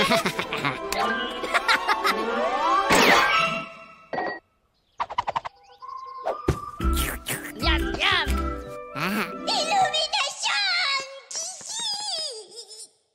listo. Ah,